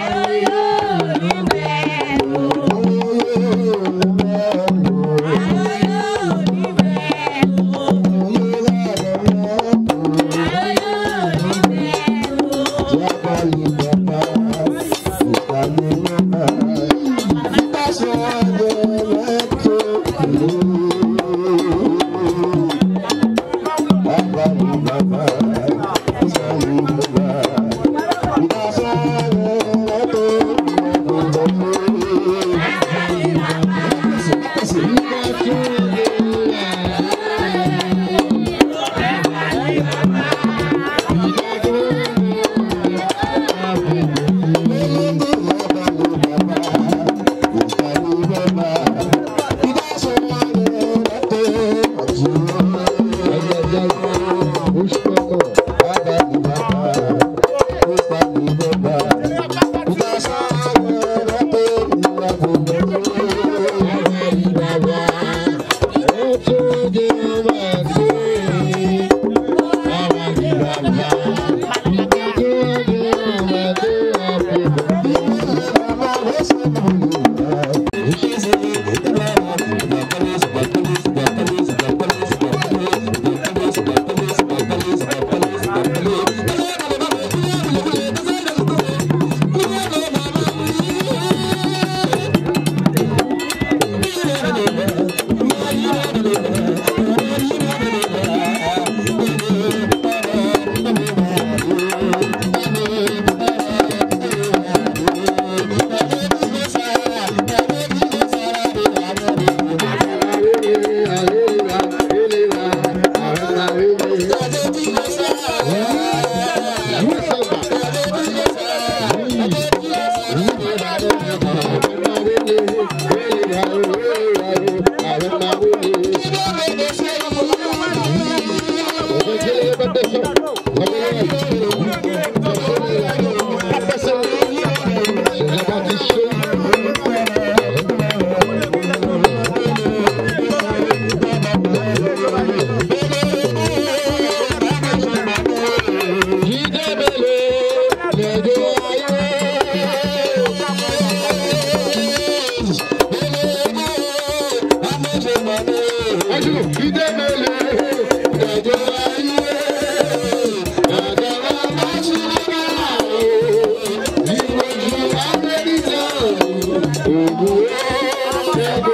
Hallelujah. Obrigado, meu Chegou.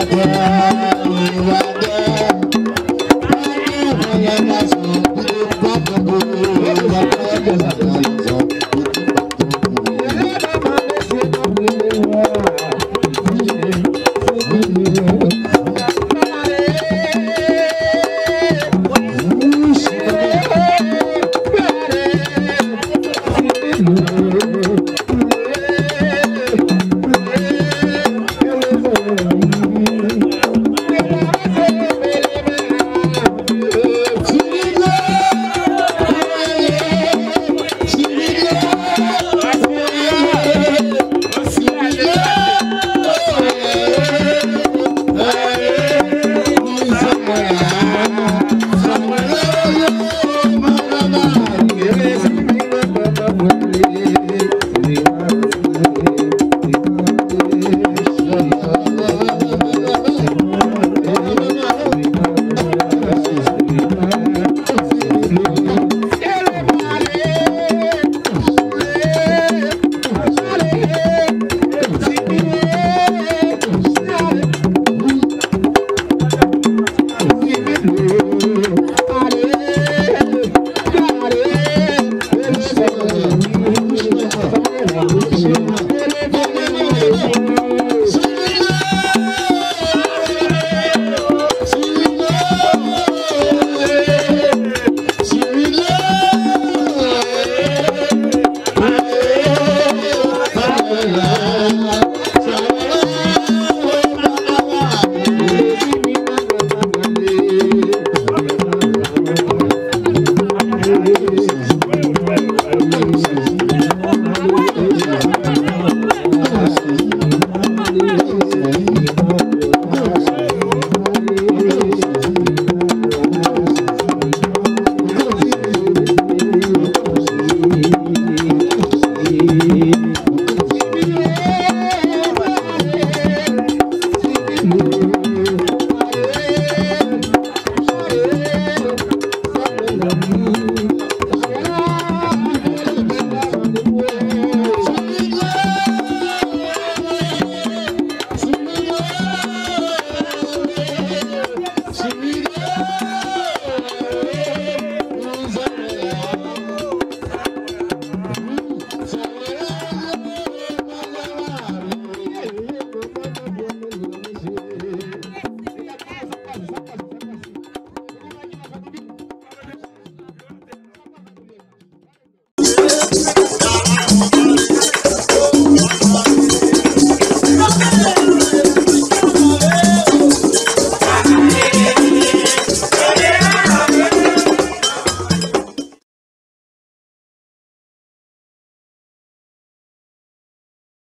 Bhagwan